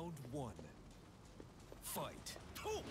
Round one. Fight.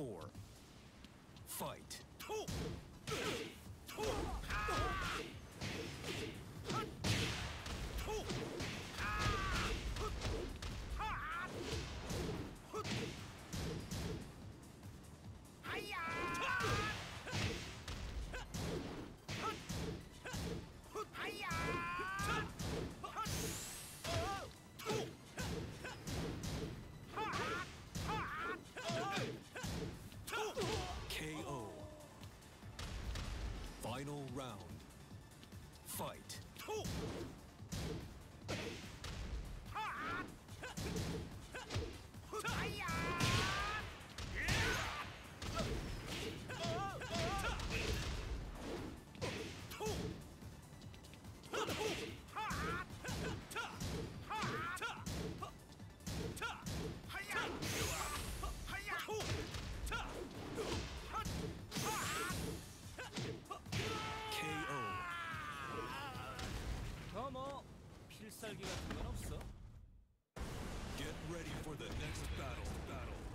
four. Fight. Final round. Fight. Oh! 같은 건 없어? Get ready for the next battle. battle.